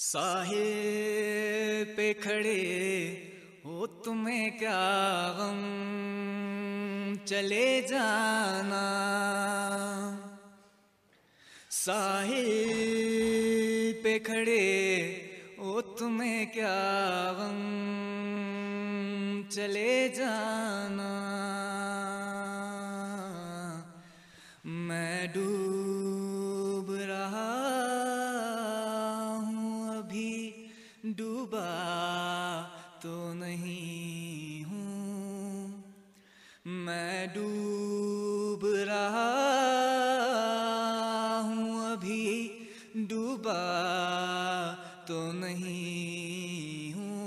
साहिल पे खड़े हो तुम्हें क्या गम? चले जाना। साहिल पे खड़े हो तुम्हें क्या गम? चले जाना। नहीं हूँ। मैं डूब रहा हूँ अभी डूबा तो नहीं हूँ।